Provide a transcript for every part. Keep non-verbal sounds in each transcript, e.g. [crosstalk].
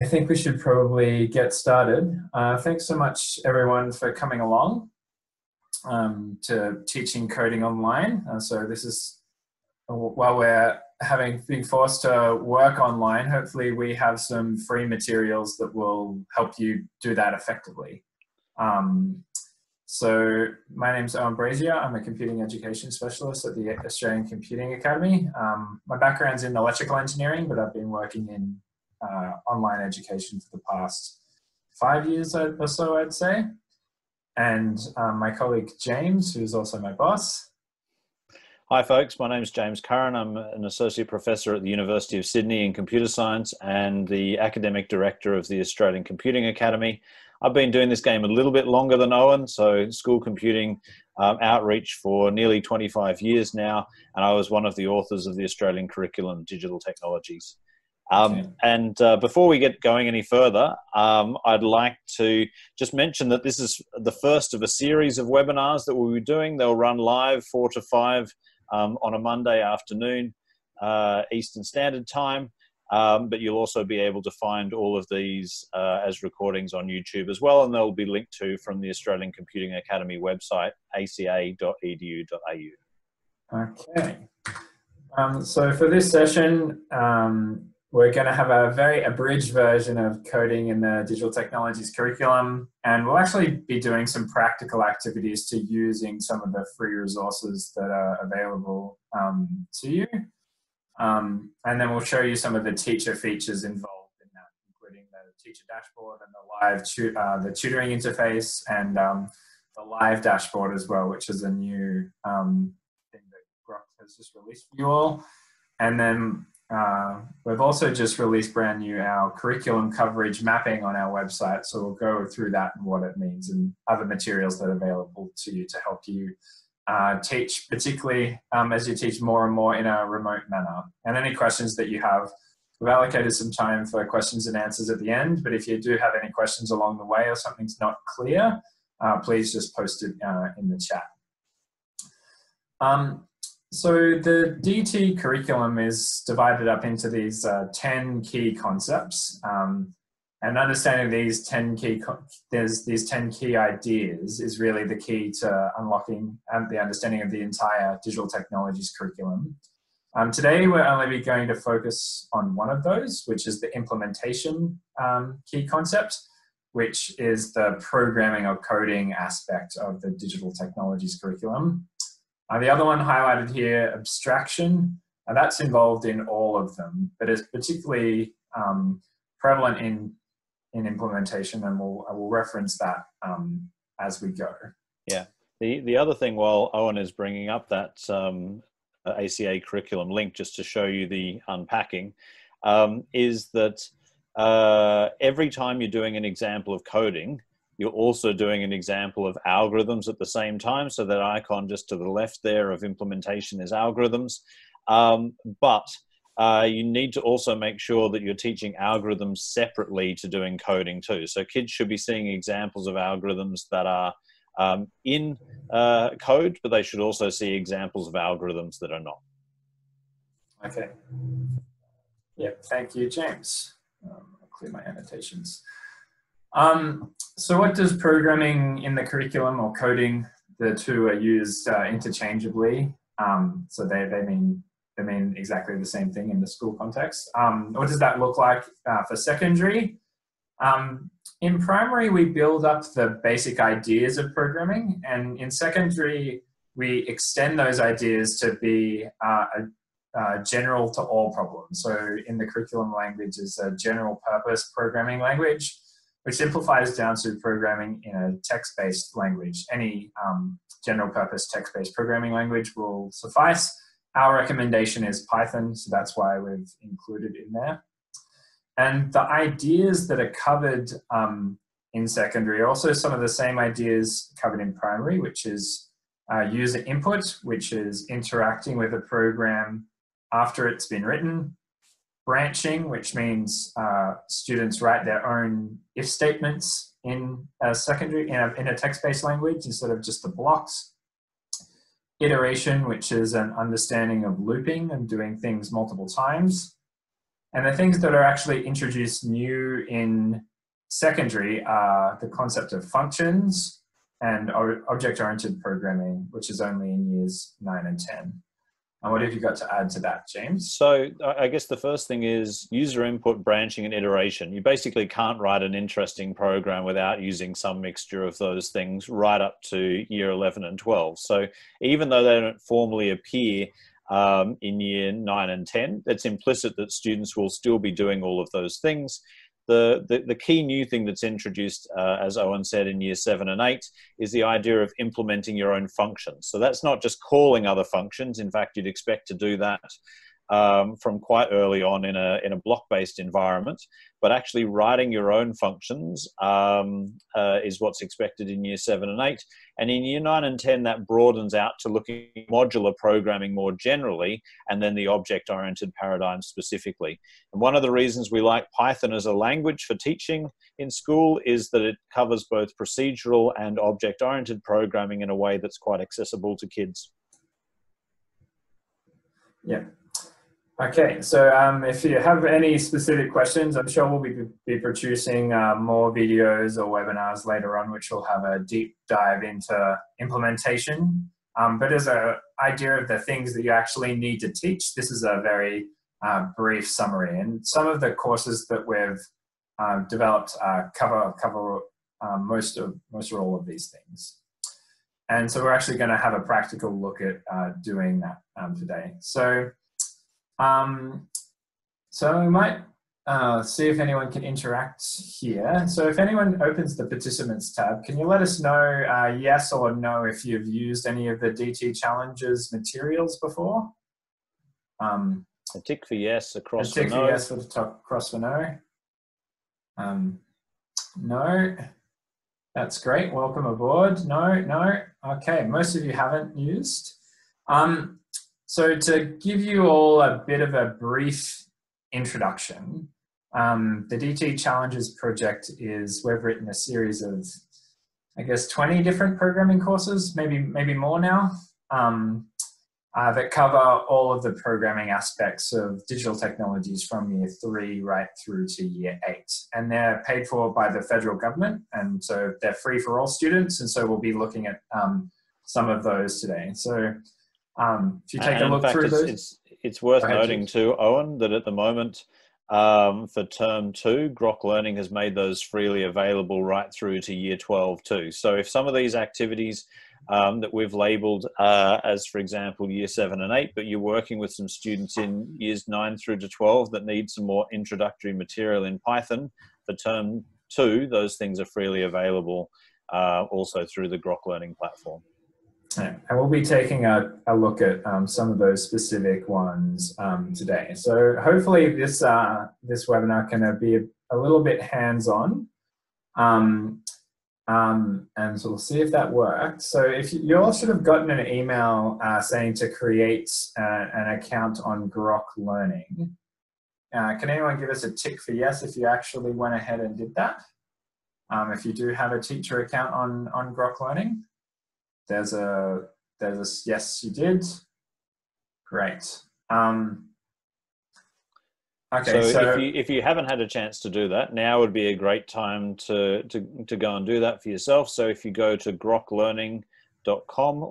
I think we should probably get started. Uh, thanks so much, everyone, for coming along um, to teaching coding online. Uh, so this is while we're having been forced to work online. Hopefully, we have some free materials that will help you do that effectively. Um, so my name is Owen Brasier. I'm a computing education specialist at the Australian Computing Academy. Um, my background's in electrical engineering, but I've been working in uh, online education for the past five years or so, I'd say. And um, my colleague James, who's also my boss. Hi, folks. My name is James Curran. I'm an associate professor at the University of Sydney in computer science and the academic director of the Australian Computing Academy. I've been doing this game a little bit longer than Owen, so school computing um, outreach for nearly 25 years now, and I was one of the authors of the Australian Curriculum Digital Technologies. Um, okay. And uh, before we get going any further, um, I'd like to just mention that this is the first of a series of webinars that we'll be doing. They'll run live four to five um, on a Monday afternoon, uh, Eastern Standard Time. Um, but you'll also be able to find all of these uh, as recordings on YouTube as well, and they'll be linked to from the Australian Computing Academy website, aca.edu.au. Okay. Um, so for this session, um, we're going to have a very abridged version of coding in the digital technologies curriculum, and we'll actually be doing some practical activities to using some of the free resources that are available um, to you. Um, and then we'll show you some of the teacher features involved in that, including the teacher dashboard and the live tu uh, the tutoring interface and um, the live dashboard as well, which is a new um, thing that Grok has just released for you all. And then uh, we've also just released brand new our curriculum coverage mapping on our website. So we'll go through that and what it means and other materials that are available to you to help you uh, teach, particularly um, as you teach more and more in a remote manner. And any questions that you have, we've allocated some time for questions and answers at the end. But if you do have any questions along the way or something's not clear, uh, please just post it uh, in the chat. Um, so the DT curriculum is divided up into these uh, 10 key concepts. Um, and understanding these 10 key, there's these 10 key ideas is really the key to unlocking um, the understanding of the entire digital technologies curriculum. Um, today, we're only going to focus on one of those, which is the implementation um, key concept, which is the programming or coding aspect of the digital technologies curriculum. The other one highlighted here, abstraction, uh, that's involved in all of them, but is particularly um, prevalent in in implementation, and we'll I will reference that um, as we go. Yeah. The the other thing, while Owen is bringing up that um, ACA curriculum link, just to show you the unpacking, um, is that uh, every time you're doing an example of coding, you're also doing an example of algorithms at the same time. So that icon just to the left there of implementation is algorithms. Um, but uh, you need to also make sure that you're teaching algorithms separately to doing coding too. So kids should be seeing examples of algorithms that are um, in uh, code, but they should also see examples of algorithms that are not. Okay. Yep, thank you, James. Um, I'll clear my annotations. Um, so what does programming in the curriculum or coding, the two are used uh, interchangeably. Um, so they, they mean they mean exactly the same thing in the school context. Um, what does that look like uh, for secondary? Um, in primary, we build up the basic ideas of programming, and in secondary, we extend those ideas to be uh, a, a general to all problems. So in the curriculum language is a general purpose programming language, which simplifies down to programming in a text-based language. Any um, general purpose text-based programming language will suffice. Our recommendation is Python, so that's why we've included in there. And the ideas that are covered um, in secondary are also some of the same ideas covered in primary, which is uh, user input, which is interacting with a program after it's been written, branching, which means uh, students write their own if statements in a secondary in a, in a text-based language instead of just the blocks iteration, which is an understanding of looping and doing things multiple times. And the things that are actually introduced new in secondary are the concept of functions and object-oriented programming, which is only in years nine and 10. And what have you got to add to that, James? So, I guess the first thing is user input, branching, and iteration. You basically can't write an interesting program without using some mixture of those things right up to year 11 and 12. So, even though they don't formally appear um, in year 9 and 10, it's implicit that students will still be doing all of those things the, the, the key new thing that's introduced, uh, as Owen said, in year seven and eight, is the idea of implementing your own functions. So that's not just calling other functions. In fact, you'd expect to do that um, from quite early on in a, in a block-based environment, but actually writing your own functions um, uh, is what's expected in year seven and eight. And in year nine and 10, that broadens out to looking modular programming more generally, and then the object-oriented paradigm specifically. And one of the reasons we like Python as a language for teaching in school is that it covers both procedural and object-oriented programming in a way that's quite accessible to kids. Yeah, Okay, so um, if you have any specific questions, I'm sure we'll be, be producing uh, more videos or webinars later on, which will have a deep dive into implementation. Um, but as an idea of the things that you actually need to teach, this is a very uh, brief summary. And some of the courses that we've uh, developed uh, cover cover um, most of most or all of these things. And so we're actually going to have a practical look at uh, doing that um, today. So. Um, so we might uh, see if anyone can interact here. So if anyone opens the participants tab, can you let us know uh, yes or no if you've used any of the DT challenges materials before? Um, a tick for yes across a tick for, yes for the top across for no. Um, no. That's great. Welcome aboard. No, no. Okay, most of you haven't used. Um, so to give you all a bit of a brief introduction, um, the DT Challenges project is, we've written a series of, I guess, 20 different programming courses, maybe, maybe more now, um, uh, that cover all of the programming aspects of digital technologies from year three right through to year eight. And they're paid for by the federal government, and so they're free for all students, and so we'll be looking at um, some of those today. So um, if you take and a look fact, through it's, those, it's, it's worth noting too, Owen, that at the moment um, for term two, Grok Learning has made those freely available right through to year 12 too. So if some of these activities um, that we've labeled uh, as, for example, year seven and eight, but you're working with some students in years nine through to 12 that need some more introductory material in Python for term two, those things are freely available uh, also through the Grok Learning platform. And we'll be taking a, a look at um, some of those specific ones um, today. So hopefully this, uh, this webinar can uh, be a, a little bit hands-on. Um, um, and so we'll see if that works. So if you, you all should have gotten an email uh, saying to create uh, an account on Grok Learning. Uh, can anyone give us a tick for yes if you actually went ahead and did that? Um, if you do have a teacher account on, on Grok Learning. There's a, there's a, yes, you did. Great. Um, okay, so, so, if, you, if you haven't had a chance to do that, now would be a great time to, to, to go and do that for yourself. So if you go to groklearning.com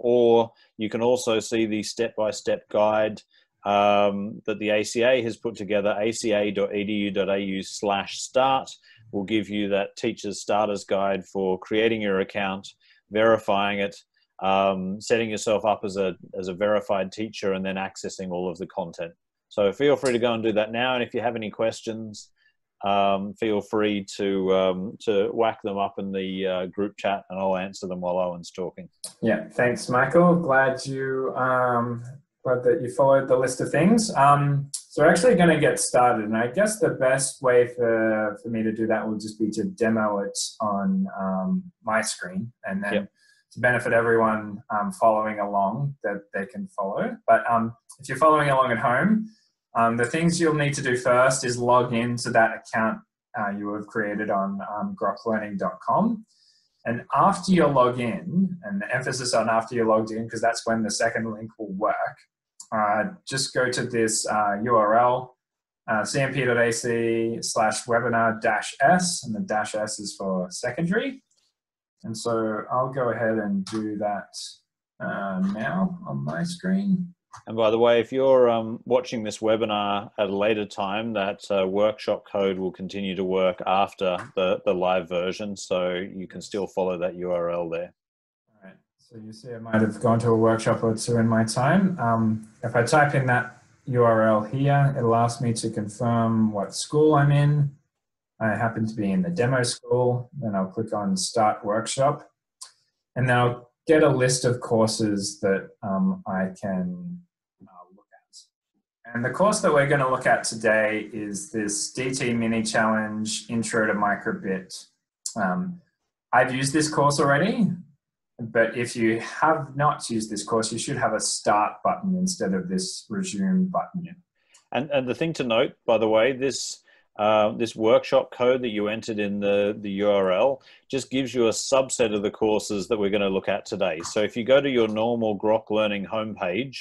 or you can also see the step-by-step -step guide um, that the ACA has put together, aca.edu.au slash start will give you that teacher's starter's guide for creating your account, verifying it, um, setting yourself up as a as a verified teacher and then accessing all of the content. So feel free to go and do that now. And if you have any questions, um, feel free to um, to whack them up in the uh, group chat, and I'll answer them while Owen's talking. Yeah, thanks, Michael. Glad you um, glad that you followed the list of things. Um, so we're actually going to get started, and I guess the best way for for me to do that will just be to demo it on um, my screen, and then. Yep to benefit everyone um, following along that they can follow. But um, if you're following along at home, um, the things you'll need to do first is log into that account uh, you have created on um, groklearning.com. And after you log in, and the emphasis on after you're logged in, because that's when the second link will work, uh, just go to this uh, URL uh, cmp.ac slash webinar dash S, and the dash S is for secondary. And so I'll go ahead and do that uh, now on my screen. And by the way, if you're um, watching this webinar at a later time, that uh, workshop code will continue to work after the, the live version, so you can still follow that URL there. All right, so you see I might have gone to a workshop or two in my time. Um, if I type in that URL here, it'll ask me to confirm what school I'm in. I happen to be in the demo school, then I'll click on Start Workshop, and I'll get a list of courses that um, I can uh, look at. and the course that we're going to look at today is this DT Mini Challenge Intro to Microbit. Um, I've used this course already, but if you have not used this course, you should have a start button instead of this resume button. And, and the thing to note, by the way, this uh, this workshop code that you entered in the, the URL just gives you a subset of the courses that we're going to look at today. So if you go to your normal Grok Learning homepage,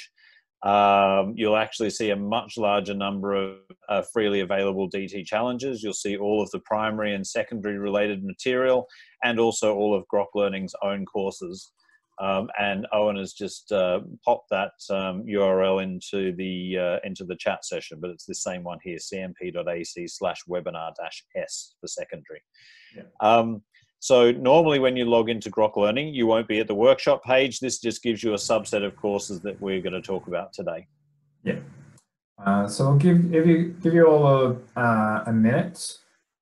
um, you'll actually see a much larger number of uh, freely available DT challenges. You'll see all of the primary and secondary related material and also all of Grok Learning's own courses. Um, and Owen has just uh, popped that um, URL into the uh, into the chat session, but it's the same one here: cmp.ac slash webinar dash s for secondary. Yeah. Um, so normally when you log into Grok Learning, you won't be at the workshop page. This just gives you a subset of courses that we're going to talk about today. Yeah. Uh, so I'll give, give you give you all a, uh, a minute.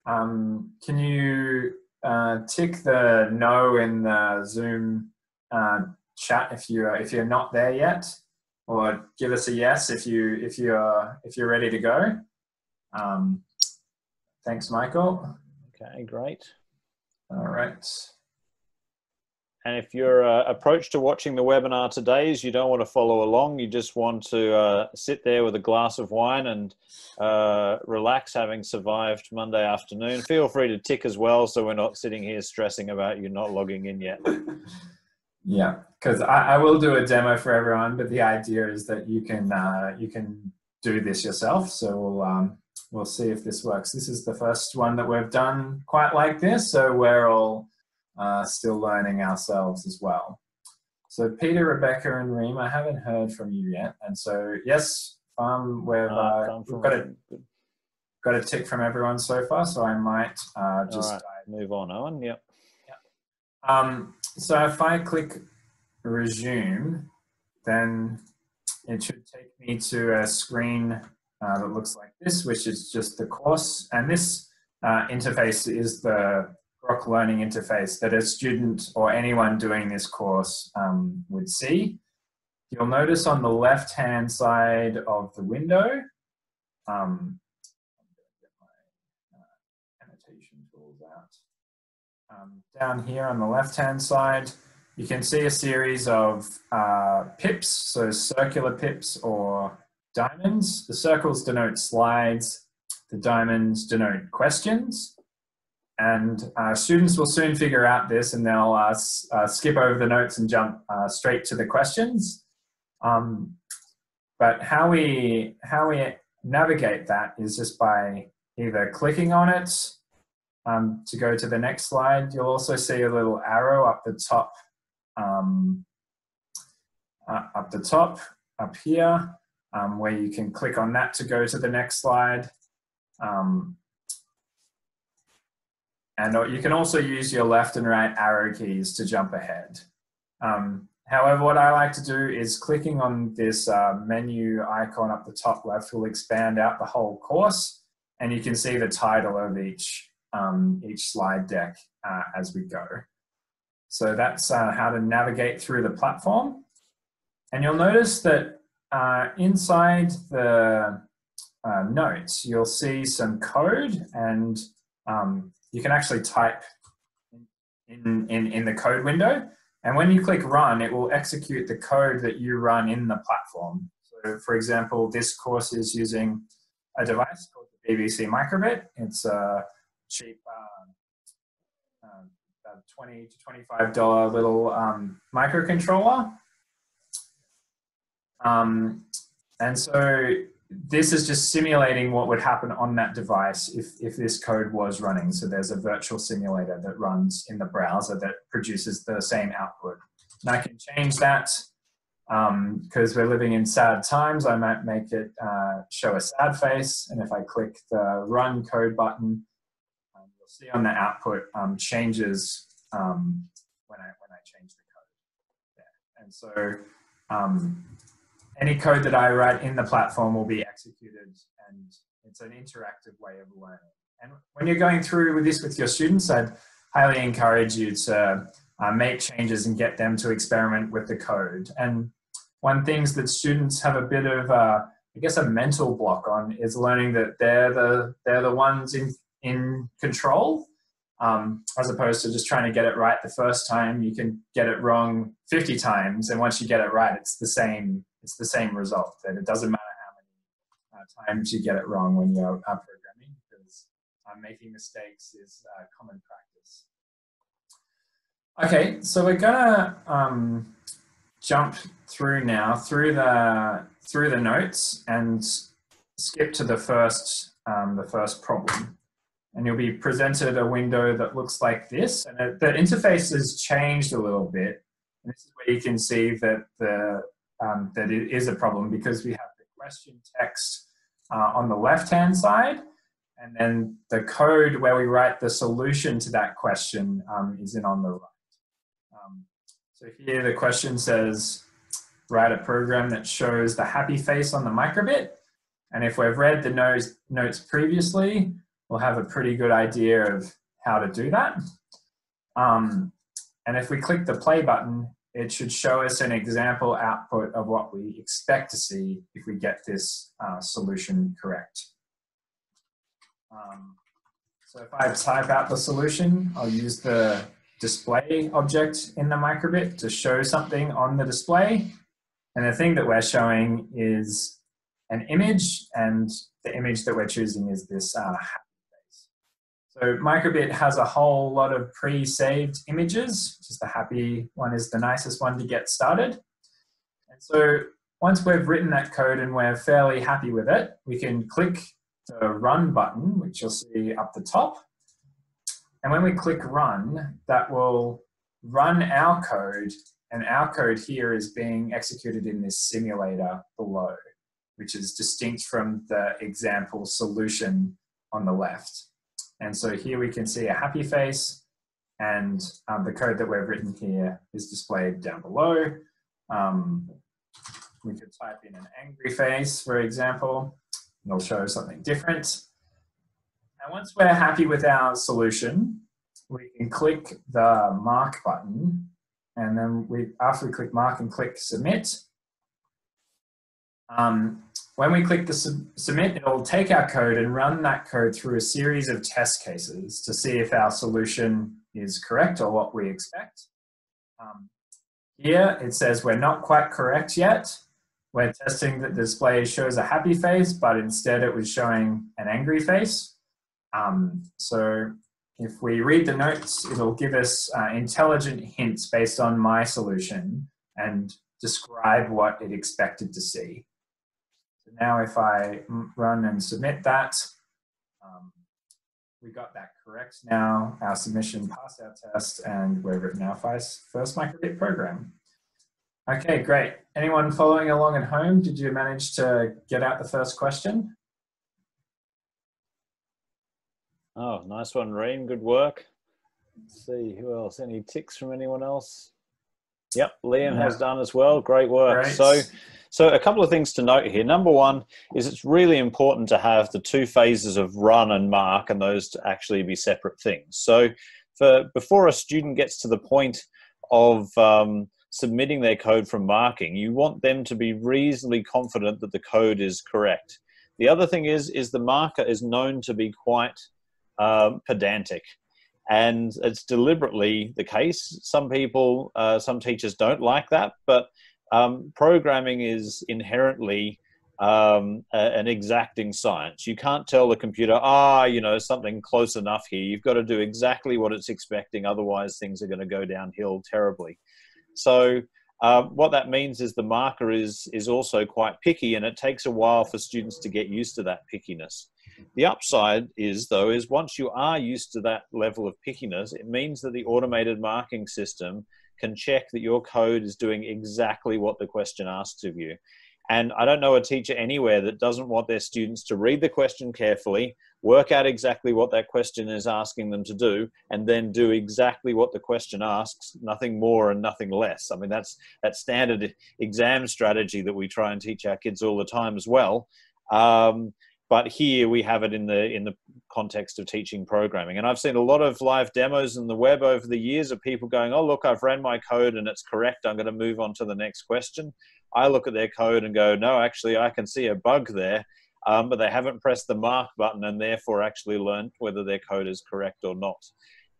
Um, can you uh, tick the no in the Zoom uh, chat if you if you're not there yet, or give us a yes if you if you're if you're ready to go. Um, thanks, Michael. Okay, great. All right. And if your uh, approach to watching the webinar today is you don't want to follow along, you just want to uh, sit there with a glass of wine and uh, relax, having survived Monday afternoon, feel free to tick as well so we're not sitting here stressing about you not logging in yet. [laughs] yeah, because I, I, will do a demo for everyone, but the idea is that you can uh, you can do this yourself. So we'll um, we'll see if this works. This is the first one that we've done quite like this, so we're all uh, still learning ourselves as well. So Peter, Rebecca, and Reem, I haven't heard from you yet, and so yes, um, we've, uh, uh we've got a got a tick from everyone so far. So I might uh, just right. move on, Owen. Yep. Yep. Um, so if I click resume, then it should take me to a screen uh, that looks like this, which is just the course. And this uh, interface is the Grok Learning interface that a student or anyone doing this course um, would see. You'll notice on the left-hand side of the window, um, um, down here on the left-hand side, you can see a series of uh, pips, so circular pips or diamonds. The circles denote slides. The diamonds denote questions. And uh, students will soon figure out this and they'll uh, uh, skip over the notes and jump uh, straight to the questions. Um, but how we, how we navigate that is just by either clicking on it um, to go to the next slide. You'll also see a little arrow up the top, um, uh, up the top, up here um, where you can click on that to go to the next slide. Um, and you can also use your left and right arrow keys to jump ahead. Um, however, what I like to do is clicking on this uh, menu icon up the top left will expand out the whole course and you can see the title of each, um, each slide deck uh, as we go. So that's uh, how to navigate through the platform. And you'll notice that uh, inside the uh, notes, you'll see some code and um, you can actually type in, in, in the code window. And when you click run, it will execute the code that you run in the platform. So for example, this course is using a device called the BBC Microbit. It's a cheap uh, uh, 20 to $25 little um, microcontroller um, and so this is just simulating what would happen on that device if, if this code was running. So there's a virtual simulator that runs in the browser that produces the same output. And I can change that because um, we're living in sad times. I might make it uh, show a sad face. And if I click the run code button, see on the output um, changes um, when, I, when I change the code. Yeah. And so um, any code that I write in the platform will be executed and it's an interactive way of learning. And when you're going through with this with your students, I'd highly encourage you to uh, make changes and get them to experiment with the code. And one things that students have a bit of, uh, I guess, a mental block on is learning that they're the they're the ones in in control, um, as opposed to just trying to get it right the first time. You can get it wrong 50 times, and once you get it right, it's the same it's the same result. That it doesn't matter how many uh, times you get it wrong when you're uh, programming, because uh, making mistakes is uh, common practice. Okay, so we're gonna um, jump through now through the through the notes and skip to the first um, the first problem and you'll be presented a window that looks like this. And it, the interface has changed a little bit. And this is where you can see that the um, that it is a problem because we have the question text uh, on the left hand side. And then the code where we write the solution to that question um, is in on the right. Um, so here the question says, write a program that shows the happy face on the microbit. And if we've read the notes, notes previously, we'll have a pretty good idea of how to do that. Um, and if we click the play button, it should show us an example output of what we expect to see if we get this uh, solution correct. Um, so if I type out the solution, I'll use the display object in the microbit to show something on the display. And the thing that we're showing is an image, and the image that we're choosing is this uh. So microbit has a whole lot of pre-saved images, just the happy one is the nicest one to get started. And so once we've written that code and we're fairly happy with it, we can click the run button, which you'll see up the top, and when we click run, that will run our code and our code here is being executed in this simulator below, which is distinct from the example solution on the left. And so here we can see a happy face and um, the code that we've written here is displayed down below. Um, we could type in an angry face, for example, and it'll show something different. And once we're happy with our solution, we can click the mark button and then we, after we click mark and click submit, um, when we click the sub submit, it'll take our code and run that code through a series of test cases to see if our solution is correct or what we expect. Um, here it says we're not quite correct yet. We're testing that the display shows a happy face, but instead it was showing an angry face. Um, so if we read the notes, it'll give us uh, intelligent hints based on my solution and describe what it expected to see. So now if I run and submit that, um, we got that correct now. Our submission passed our test and we've written our first microbit program. Okay, great. Anyone following along at home, did you manage to get out the first question? Oh, nice one, Reem. Good work. Let's see who else. Any ticks from anyone else? Yep, Liam yeah. has done as well. Great work. Great. So, so a couple of things to note here. Number one is it's really important to have the two phases of run and mark, and those to actually be separate things. So, for before a student gets to the point of um, submitting their code from marking, you want them to be reasonably confident that the code is correct. The other thing is, is the marker is known to be quite um, pedantic. And it's deliberately the case. Some people, uh, some teachers don't like that, but um, programming is inherently um, a, an exacting science. You can't tell the computer, ah, you know, something close enough here. You've got to do exactly what it's expecting, otherwise, things are going to go downhill terribly. So, Uh, what that means is the marker is, is also quite picky and it takes a while for students to get used to that pickiness. The upside is, though, is once you are used to that level of pickiness, it means that the automated marking system can check that your code is doing exactly what the question asks of you. And I don't know a teacher anywhere that doesn't want their students to read the question carefully, work out exactly what that question is asking them to do, and then do exactly what the question asks, nothing more and nothing less. I mean, that's that standard exam strategy that we try and teach our kids all the time as well. Um, but here we have it in the in the context of teaching programming. And i've seen a lot of live demos in the web over the years of people going oh look i've ran my code and it's correct. I'm going to move on to the next question. I look at their code and go no actually i can see a bug there um, but they haven't pressed the mark button and therefore actually learned whether their code is correct or not.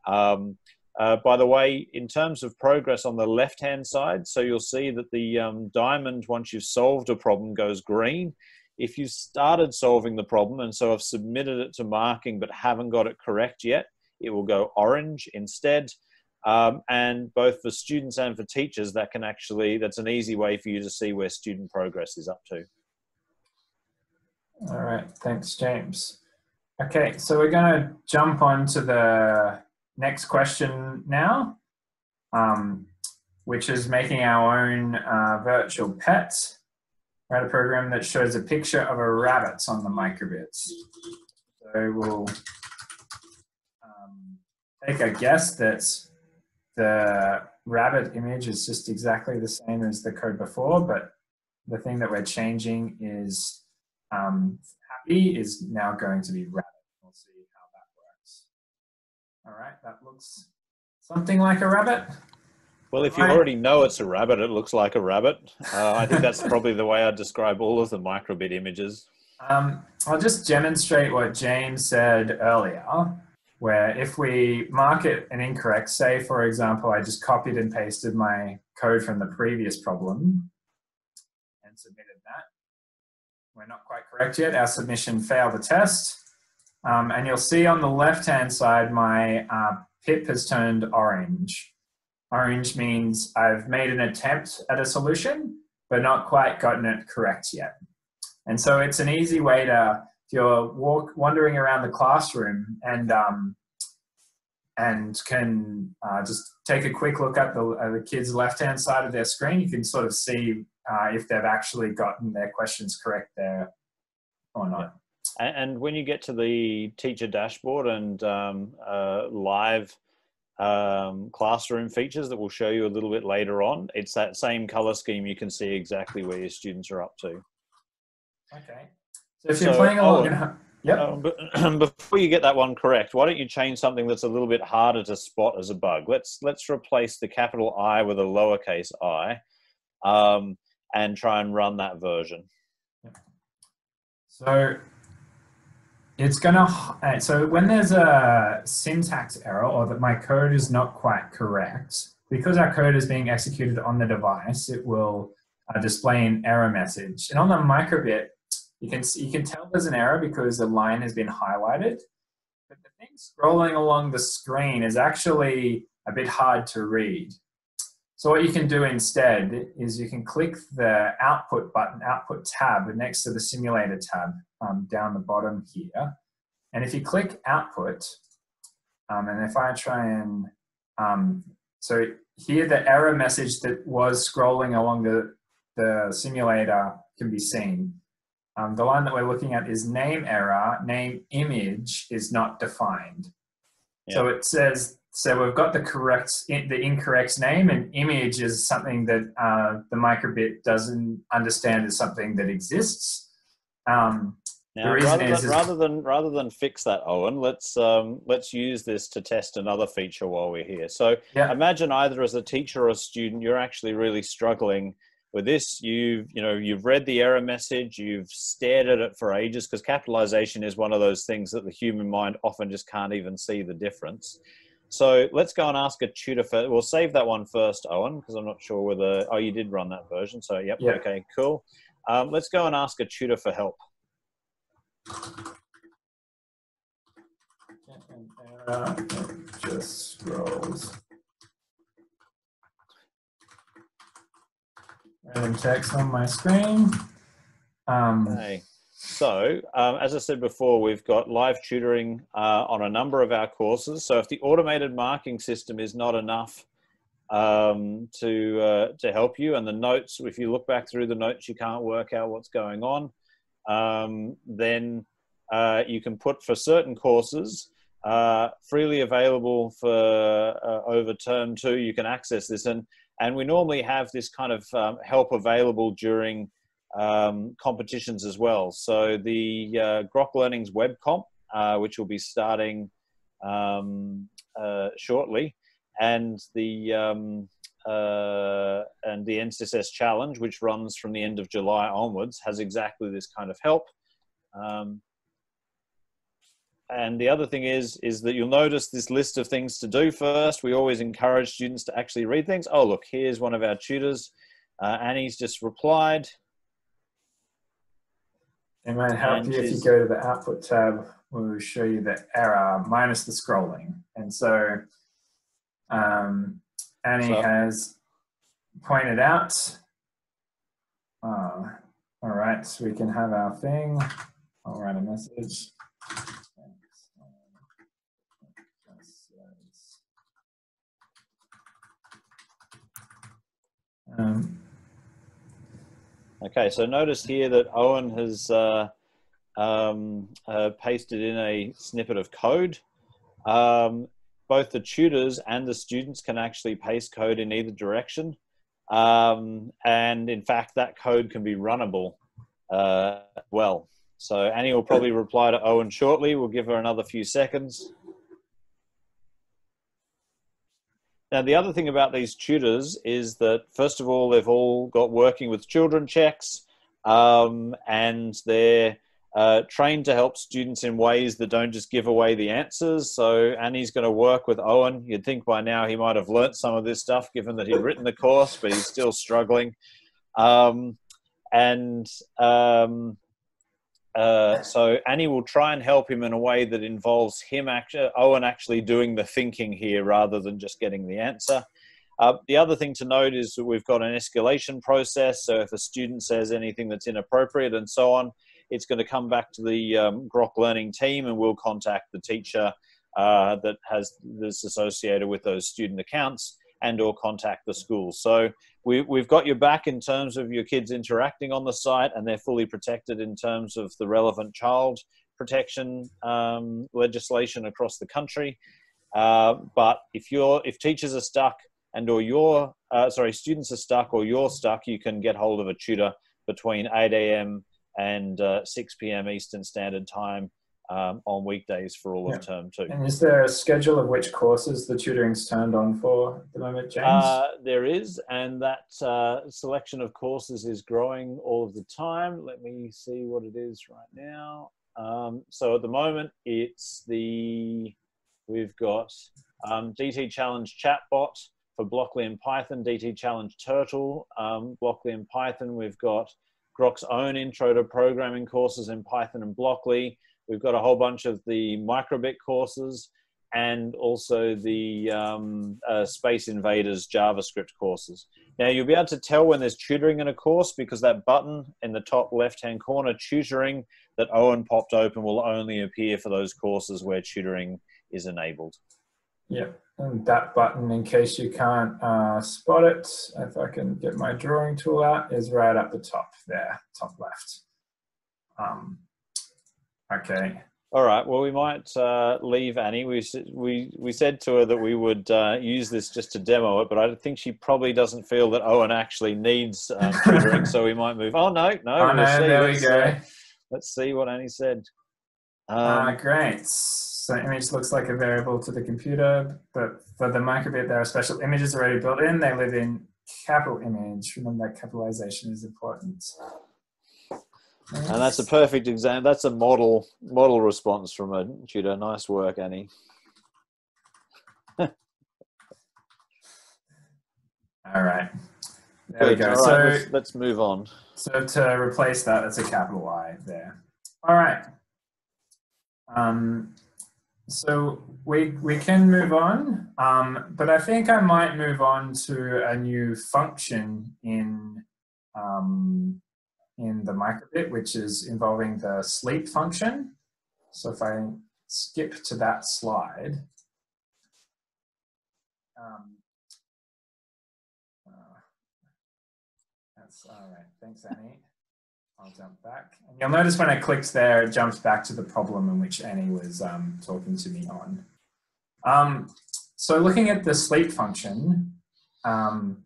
Um, uh, by the way, in terms of progress on the left hand side, so you'll see that the um, diamond, once you've solved a problem, goes green if you started solving the problem and so have submitted it to marking but haven't got it correct yet, it will go orange instead. Um, and both for students and for teachers, that can actually, that's an easy way for you to see where student progress is up to. All right, thanks, James. Okay, so we're going to jump on to the next question now, um, which is making our own uh, virtual pets write a program that shows a picture of a rabbit on the microbits. So we'll um, take a guess that the rabbit image is just exactly the same as the code before, but the thing that we're changing is um, happy is now going to be rabbit. We'll see how that works. All right, that looks something like a rabbit. Well, if you already know it's a rabbit, it looks like a rabbit. Uh, I think that's probably the way I'd describe all of the microbit images. Um, I'll just demonstrate what James said earlier, where if we mark it an incorrect, say, for example, I just copied and pasted my code from the previous problem and submitted that. We're not quite correct yet. Our submission failed the test. Um, and you'll see on the left-hand side, my uh, pip has turned orange. Orange means I've made an attempt at a solution, but not quite gotten it correct yet. And so it's an easy way to, if you're walk, wandering around the classroom and, um, and can uh, just take a quick look at the, the kids' left-hand side of their screen, you can sort of see uh, if they've actually gotten their questions correct there or not. And when you get to the teacher dashboard and um, uh, live um, classroom features that we'll show you a little bit later on. It's that same color scheme. You can see exactly where your students are up to. Okay. So if you're playing along, oh, yep. Uh, but [clears throat] before you get that one correct, why don't you change something that's a little bit harder to spot as a bug? Let's let's replace the capital I with a lowercase i, um, and try and run that version. So it's gonna, uh, so when there's a syntax error or that my code is not quite correct, because our code is being executed on the device, it will uh, display an error message. And on the microbit, you can, see, you can tell there's an error because the line has been highlighted. But the thing scrolling along the screen is actually a bit hard to read. So what you can do instead is you can click the output button, output tab next to the simulator tab um, down the bottom here. And if you click output, um, and if I try and, um, so here the error message that was scrolling along the, the simulator can be seen. Um, the line that we're looking at is name error, name image is not defined. Yeah. So it says so we've got the correct, the incorrect name, and image is something that uh, the microbit doesn't understand as something that exists. Um, now, rather than, rather than rather than fix that, Owen, let's um, let's use this to test another feature while we're here. So yeah. imagine either as a teacher or a student, you're actually really struggling with this. You've you know you've read the error message, you've stared at it for ages because capitalization is one of those things that the human mind often just can't even see the difference. So let's go and ask a tutor for. We'll save that one first, Owen, because I'm not sure whether. Oh, you did run that version. So yep. Yeah. Okay. Cool. Um, let's go and ask a tutor for help. Uh, just scrolls. random text on my screen. Um, okay. So, um, as I said before, we've got live tutoring uh, on a number of our courses. So, if the automated marking system is not enough um, to uh, to help you, and the notes, if you look back through the notes, you can't work out what's going on, um, then uh, you can put for certain courses uh, freely available for uh, over term two. You can access this, and and we normally have this kind of um, help available during um, competitions as well. So the uh, Grok Learning's web comp, uh, which will be starting um, uh, shortly, and the um, uh, and the NCSS challenge, which runs from the end of July onwards, has exactly this kind of help. Um, and the other thing is is that you'll notice this list of things to do first. We always encourage students to actually read things. Oh, look, here's one of our tutors. Uh, Annie's just replied. It might help you if you go to the output tab. We'll show you the error minus the scrolling. And so um, Annie so, has pointed out. Uh, all right, so we can have our thing. I'll write a message. Um, okay, so notice here that Owen has uh, um, uh, pasted in a snippet of code. Um, both the tutors and the students can actually paste code in either direction. Um, and in fact, that code can be runnable uh, well. So Annie will probably reply to Owen shortly. We'll give her another few seconds. Now, the other thing about these tutors is that, first of all, they've all got working with children checks um, and they're uh, trained to help students in ways that don't just give away the answers. So Annie's going to work with Owen. You'd think by now he might have learnt some of this stuff, given that he'd written the course, but he's still struggling. Um, and um, uh, so Annie will try and help him in a way that involves him actually, Owen actually doing the thinking here rather than just getting the answer. Uh, the other thing to note is that we've got an escalation process. So if a student says anything that's inappropriate and so on, it's going to come back to the um, Grok Learning team and we'll contact the teacher uh, that has this associated with those student accounts and or contact the school. So we, we've got your back in terms of your kids interacting on the site and they're fully protected in terms of the relevant child protection um, legislation across the country. Uh, but if you're if teachers are stuck and or your uh, sorry students are stuck or you're stuck, you can get hold of a tutor between 8 a.m. and uh, 6 p.m. Eastern Standard Time um, on weekdays for all yeah. of term two. And is there a schedule of which courses the tutoring's turned on for at the moment, James? Uh, there is, and that uh, selection of courses is growing all of the time. Let me see what it is right now. Um, so at the moment, it's the we've got um, DT Challenge Chatbot for Blockly and Python, DT Challenge Turtle, um, Blockly and Python. We've got Grok's own intro to programming courses in Python and Blockly. We've got a whole bunch of the microbit courses and also the um, uh, Space Invaders JavaScript courses. Now you'll be able to tell when there's tutoring in a course because that button in the top left-hand corner, tutoring, that Owen popped open will only appear for those courses where tutoring is enabled. Yeah, and that button, in case you can't uh, spot it, if I can get my drawing tool out, is right at the top there, top left. Um, Okay. All right. Well, we might uh, leave Annie. We we we said to her that we would uh, use this just to demo it, but I think she probably doesn't feel that Owen actually needs um, [laughs] tutoring, so we might move. Oh no, no. Oh, no there let's, we go. Uh, let's see what Annie said. Ah, um, great. So image looks like a variable to the computer, but for the microbit, there are special images already built in. They live in capital image. Remember that capitalization is important. And that's a perfect example. That's a model model response from a tutor. Nice work, Annie. [laughs] All right. There Good. we go. Right, so let's, let's, move on. So to replace that, that's a capital Y there. All right. Um, so we we can move on, um, but I think I might move on to a new function in um, in the microbit, which is involving the sleep function. So if I skip to that slide, um, uh, that's all right. Thanks, Annie. I'll jump back. And you'll notice when I clicked there, it jumps back to the problem in which Annie was um, talking to me on. Um, so looking at the sleep function, um,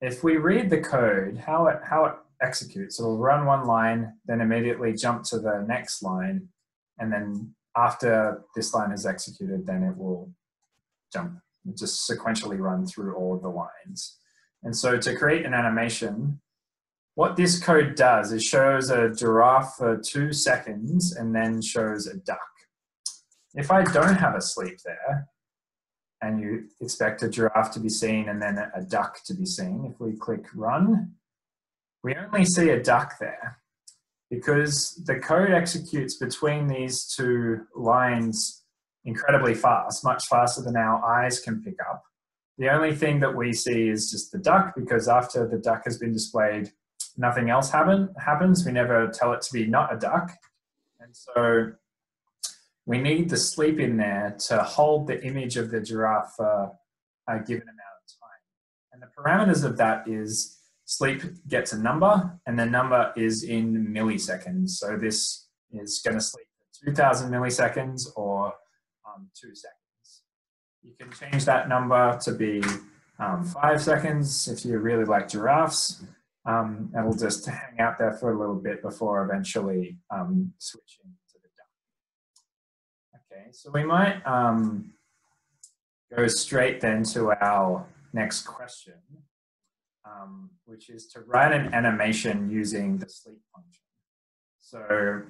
if we read the code, how it, how it executes, it'll run one line, then immediately jump to the next line, and then after this line is executed, then it will jump, just sequentially run through all of the lines. And so to create an animation, what this code does is shows a giraffe for two seconds and then shows a duck. If I don't have a sleep there, and you expect a giraffe to be seen and then a duck to be seen, if we click run, we only see a duck there because the code executes between these two lines incredibly fast, much faster than our eyes can pick up. The only thing that we see is just the duck because after the duck has been displayed, nothing else happen, happens. We never tell it to be not a duck. And so we need the sleep in there to hold the image of the giraffe for a given amount of time. And the parameters of that is sleep gets a number and the number is in milliseconds. So this is going to sleep 2000 milliseconds or um, two seconds. You can change that number to be um, five seconds if you really like giraffes. Um, it'll just hang out there for a little bit before eventually um, switching to the duck. Okay, so we might um, go straight then to our next question um, which is to write an animation using the sleep function. So,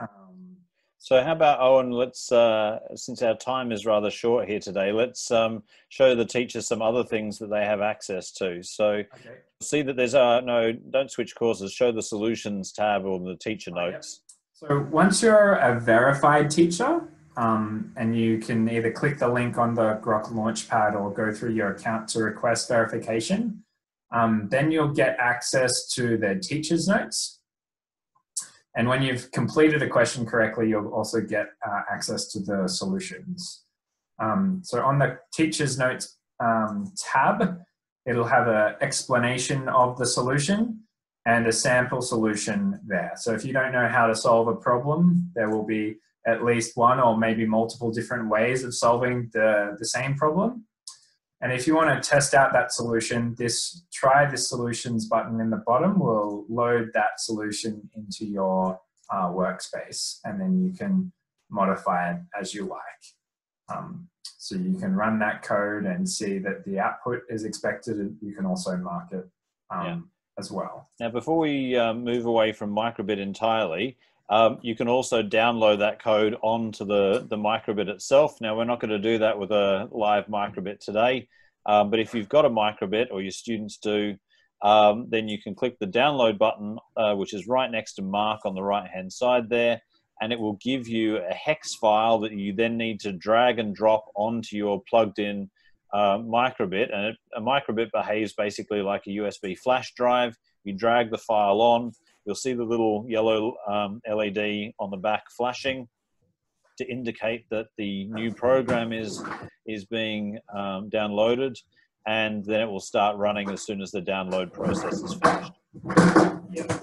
um, so how about Owen? Let's uh, since our time is rather short here today, let's um, show the teachers some other things that they have access to. So, okay. see that there's uh, no don't switch courses. Show the solutions tab or the teacher oh, notes. Yep. So once you're a verified teacher, um, and you can either click the link on the Grok Launchpad or go through your account to request verification. Um, then you'll get access to the teacher's notes. And when you've completed a question correctly, you'll also get uh, access to the solutions. Um, so on the teacher's notes um, tab, it'll have an explanation of the solution and a sample solution there. So if you don't know how to solve a problem, there will be at least one or maybe multiple different ways of solving the, the same problem. And if you want to test out that solution, this try this solutions button in the bottom will load that solution into your uh, workspace and then you can modify it as you like. Um, so you can run that code and see that the output is expected and you can also mark it um, yeah. as well. Now before we uh, move away from microbit entirely, um, you can also download that code onto the, the microbit itself. Now, we're not going to do that with a live microbit today, um, but if you've got a microbit or your students do, um, then you can click the download button, uh, which is right next to Mark on the right hand side there, and it will give you a hex file that you then need to drag and drop onto your plugged in uh, microbit. And it, a microbit behaves basically like a USB flash drive. You drag the file on, You'll see the little yellow um, LED on the back flashing to indicate that the new program is, is being um, downloaded and then it will start running as soon as the download process is finished. Yeah.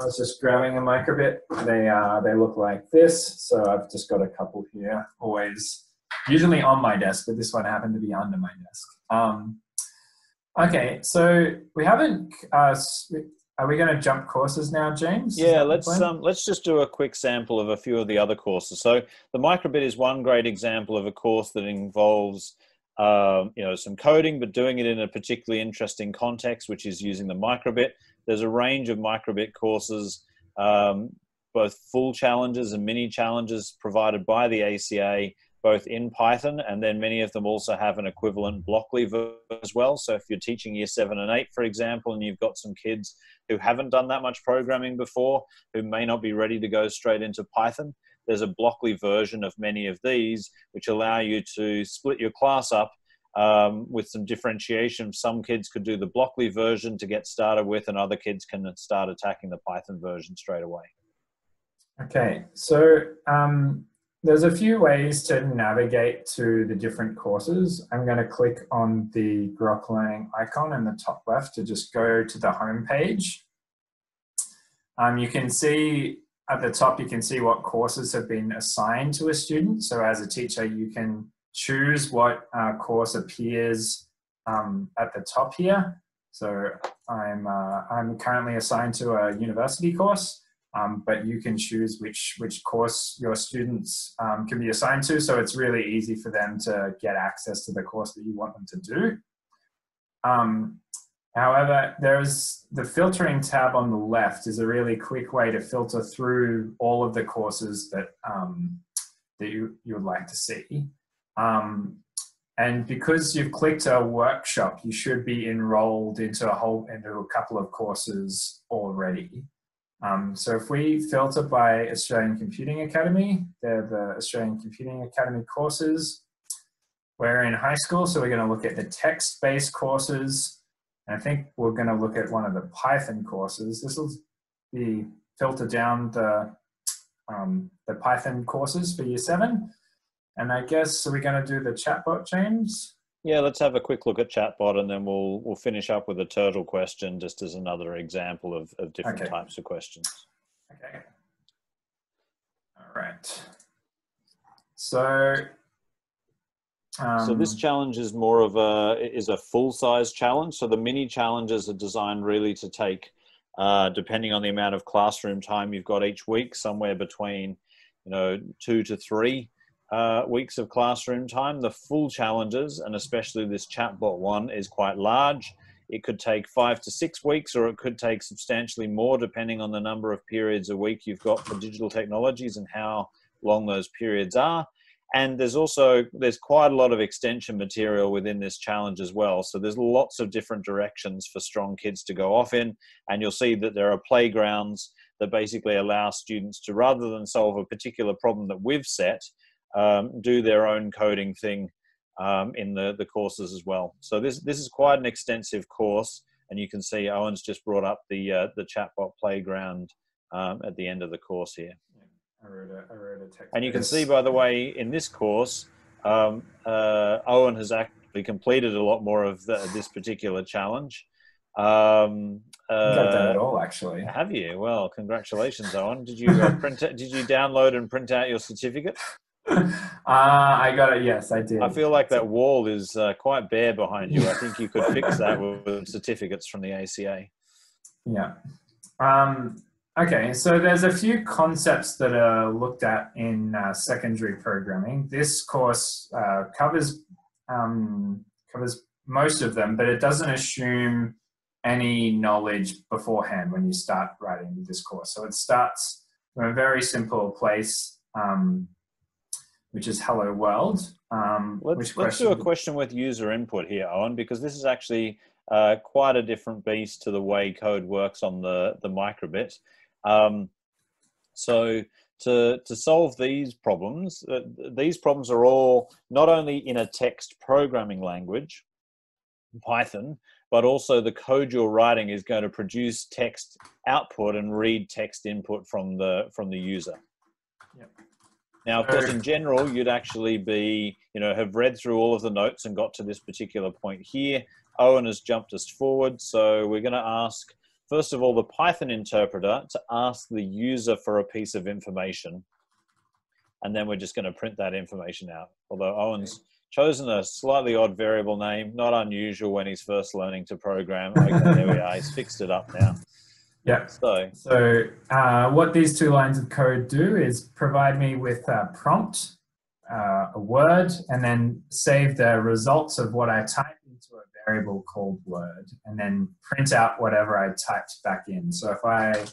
I was just grabbing a microbit. They, uh, they look like this. So I've just got a couple here, always, usually on my desk, but this one happened to be under my desk. Um, okay, so we haven't uh, are we going to jump courses now, James? Yeah, let's um, let's just do a quick sample of a few of the other courses. So the microbit is one great example of a course that involves um, you know some coding, but doing it in a particularly interesting context, which is using the microbit. There's a range of microbit courses, um, both full challenges and mini challenges provided by the ACA both in Python, and then many of them also have an equivalent Blockly as well. So if you're teaching year seven and eight, for example, and you've got some kids who haven't done that much programming before, who may not be ready to go straight into Python, there's a Blockly version of many of these, which allow you to split your class up um, with some differentiation. Some kids could do the Blockly version to get started with, and other kids can start attacking the Python version straight away. Okay, so um, there's a few ways to navigate to the different courses. I'm going to click on the Grok Learning icon in the top left to just go to the home page. Um, you can see at the top, you can see what courses have been assigned to a student. So as a teacher, you can choose what uh, course appears um, at the top here. So I'm, uh, I'm currently assigned to a university course um, but you can choose which which course your students um, can be assigned to. So it's really easy for them to get access to the course that you want them to do. Um, however, there's the filtering tab on the left is a really quick way to filter through all of the courses that um, that you, you would like to see. Um, and because you've clicked a workshop, you should be enrolled into a whole into a couple of courses already. Um, so if we filter by Australian Computing Academy, they're the Australian Computing Academy courses. We're in high school, so we're going to look at the text-based courses. And I think we're going to look at one of the Python courses. This will be filtered down the, um, the Python courses for year seven. And I guess, are we going to do the chatbot, James? Yeah, let's have a quick look at chatbot and then we'll we'll finish up with a turtle question just as another example of, of different okay. types of questions. Okay. All right. So um, so this um, challenge is more of a is a full size challenge. So the mini challenges are designed really to take, uh, depending on the amount of classroom time you've got each week, somewhere between, you know, two to three uh, weeks of classroom time. The full challenges, and especially this chatbot one, is quite large. It could take five to six weeks, or it could take substantially more, depending on the number of periods a week you've got for digital technologies and how long those periods are. And there's also there's quite a lot of extension material within this challenge as well. So there's lots of different directions for strong kids to go off in, and you'll see that there are playgrounds that basically allow students to, rather than solve a particular problem that we've set, um, do their own coding thing um, in the, the courses as well. So this this is quite an extensive course, and you can see Owen's just brought up the uh, the chatbot playground um, at the end of the course here. I wrote a, I wrote a text. And you can see, by the way, in this course, um, uh, Owen has actually completed a lot more of the, this particular challenge. Um, uh, that at all, actually. Have you? Well, congratulations, Owen. Did you uh, print? Did you download and print out your certificate? Uh, [laughs] I got it. Yes, I did. I feel like that wall is uh, quite bare behind you. I think you could fix that with certificates from the ACA. Yeah. Um, okay, so there's a few concepts that are looked at in uh, secondary programming. This course uh, covers um, covers most of them, but it doesn't assume any knowledge beforehand when you start writing this course. So it starts from a very simple place. Um, which is hello world. Um, let's, let's do a question with user input here, Owen, because this is actually uh, quite a different beast to the way code works on the, the microbit. Um, so to, to solve these problems, uh, these problems are all not only in a text programming language, Python, but also the code you're writing is going to produce text output and read text input from the from the user. Yep. Now, of course, in general, you'd actually be, you know, have read through all of the notes and got to this particular point here. Owen has jumped us forward. So we're going to ask, first of all, the Python interpreter to ask the user for a piece of information. And then we're just going to print that information out. Although Owen's chosen a slightly odd variable name, not unusual when he's first learning to program. Okay, there we are. He's fixed it up now. Yeah. So, so uh, what these two lines of code do is provide me with a prompt, uh, a word, and then save the results of what I type into a variable called word, and then print out whatever I typed back in. So if I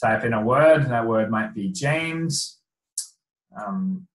type in a word, that word might be James. Um,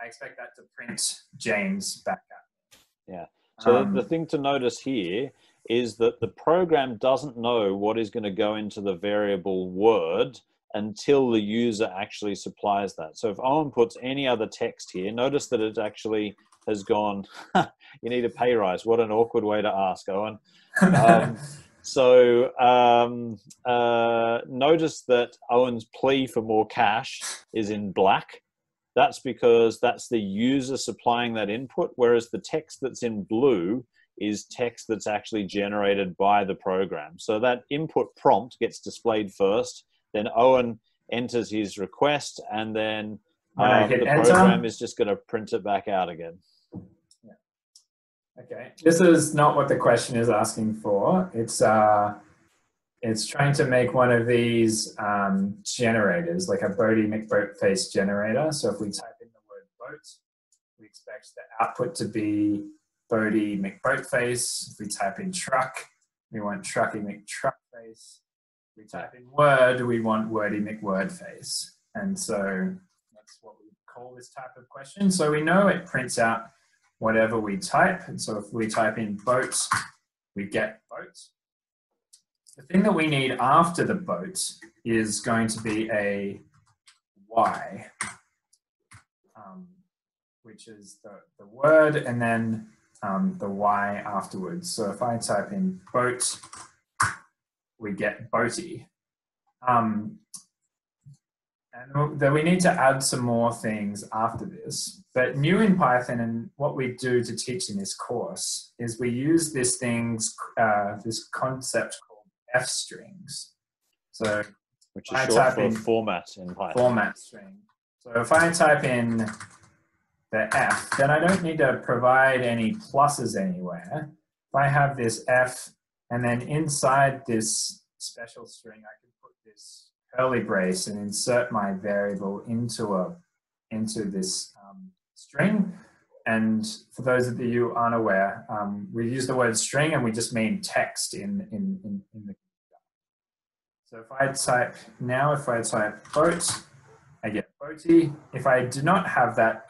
I expect that to print James back up. Yeah. So um, the thing to notice here is that the program doesn't know what is going to go into the variable word until the user actually supplies that. So if Owen puts any other text here, notice that it actually has gone, [laughs] you need a pay rise. What an awkward way to ask, Owen. Um, [laughs] so um, uh, notice that Owen's plea for more cash is in black. That's because that's the user supplying that input, whereas the text that's in blue is text that's actually generated by the program. So that input prompt gets displayed first, then Owen enters his request, and then um, the enter, program is just going to print it back out again. Yeah. Okay, this is not what the question is asking for. It's uh, it's trying to make one of these um, generators, like a Boaty McBoatface generator. So if we type in the word boat, we expect the output to be Boaty McBoatface. If we type in truck, we want Trucky McTruckface. If we type in word, we want Wordy McWordface. And so that's what we call this type of question. So we know it prints out whatever we type. And so if we type in boat, we get boat. The thing that we need after the boat is going to be a Y, um, which is the, the word and then um, the Y afterwards. So if I type in boat, we get boaty. Um, and then we need to add some more things after this. But new in Python and what we do to teach in this course is we use this things, uh, this concept called f strings. So which is I short for in format in Python. Format string. So if I type in the f, then I don't need to provide any pluses anywhere. If I have this f, and then inside this special string, I can put this curly brace and insert my variable into a into this um, string. And for those of you aren't aware, um, we use the word string and we just mean text in, in, in, in the so if I type now, if I type boat, I get boaty. If I do not have that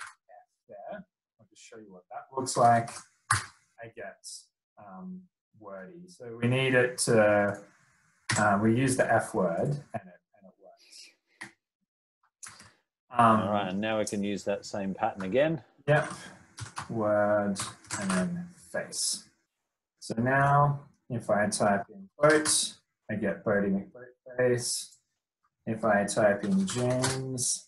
show you what that looks like. I get um, wordy. So we need it to, uh, we use the F word and it, and it works. Um, All right, and now we can use that same pattern again. Yep, word and then face. So now if I type in boat, I get Boaty McBoatface. If I type in James,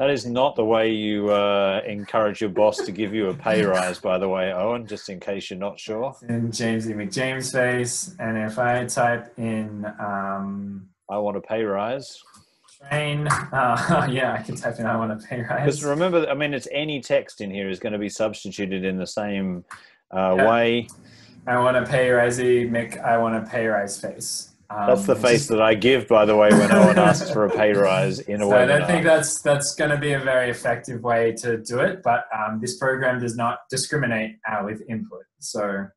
that is not the way you uh, encourage your boss to give you a pay [laughs] rise, by the way, Owen, just in case you're not sure. In Jamesy McJames face. And if I type in. Um, I want a pay rise. Train. Uh, [laughs] yeah, I can type in I want a pay rise. Because remember, I mean, it's any text in here is going to be substituted in the same uh, yeah. way. I want a pay risey, Mick, I want a pay rise face. Um, that's the face that I give, by the way, when no one asks for a pay [laughs] rise in a so way. I don't think that's that's going to be a very effective way to do it. But um, this program does not discriminate uh, with input. So,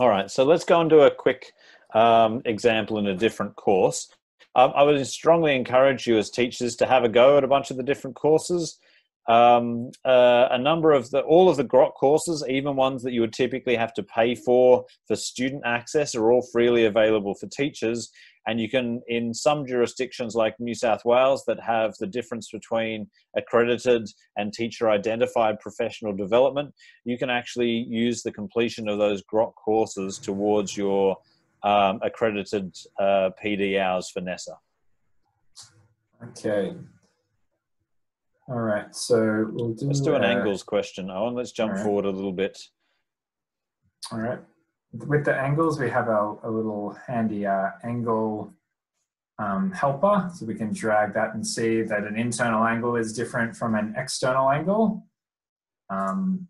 all right. So let's go into a quick um, example in a different course. Um, I would strongly encourage you as teachers to have a go at a bunch of the different courses um, uh, a number of the all of the grok courses even ones that you would typically have to pay for for student access are all freely available for teachers. And you can in some jurisdictions like new south wales that have the difference between accredited and teacher identified professional development you can actually use the completion of those grok courses towards your um, accredited uh, pd hours for NESA okay all right, so we'll do. Let's do an uh, angles question, Owen. Let's jump right. forward a little bit. All right. With the angles, we have a, a little handy uh, angle um, helper, so we can drag that and see that an internal angle is different from an external angle. Um,